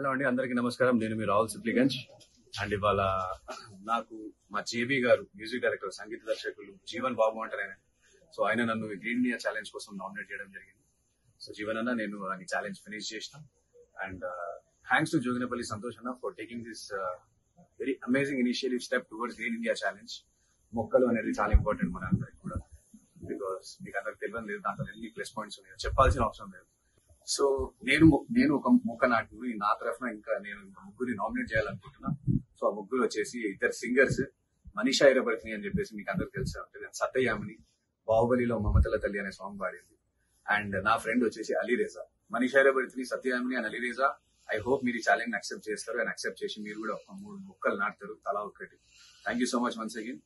Hello అండి అందరికీ నమస్కారం. నేను మీ రాహుల్ సిప్లిగంజ్ అండ్ ఇవాళ నాకు మా జేబీ గారు మ్యూజిక్ డైరెక్టర్ సంగీత దర్శకులు జీవన్ బాబు అంటారు ఆయన. సో ఆయన నన్ను గ్రీన్ ఇండియా ఛాలెంజ్ కోసం నామినేట్ చేయడం జరిగింది. సో జీవన్ అన్న నేను ఈ ఛాలెంజ్ ఫినిష్ చేసిన. And uh, thanks to Joginapally Santosh అన్న for taking this very amazing initiative step towards green India challenge. మొక్కలు అనేది చాలా ఇంపార్టెంట్ మన అందరికి కూడా. బికాస్ మీకు అందరికి తెలియదు లేదు దాంట్లో ఎన్ని ప్లస్ పాయింట్స్ ఉన్నాయో చెప్పాల్సిన అవసరం లేదు. సో నేను నేను ఒక మొక్క నాటిని నా తరఫున ఇంకా నేను ముగ్గురిని నామినేట్ చేయాలనుకుంటున్నా. సో ఆ ముగ్గురు వచ్చేసి ఇద్దరు సింగర్స్ మనీషా ఇరబర్తిని అని చెప్పేసి మీకు అందరికి తెలిసి. ఉంటుంది సత్యయామిని బాహుబలిలో మమతల తల్లి అనే సాంగ్ పాడింది. అండ్ నా ఫ్రెండ్ వచ్చేసి Alireza Manisha ఐరబర్తిని Satyayamini and Alireza I hope మీరు ఈ ఛాలెంజ్ అక్సెప్ట్ చేస్తారు. అండ్ అక్సెప్ట్ చేసి మీరు కూడా ఒక మూడు ముక్కలు నాటుతారు. తలా ఒకటి thank you so much once again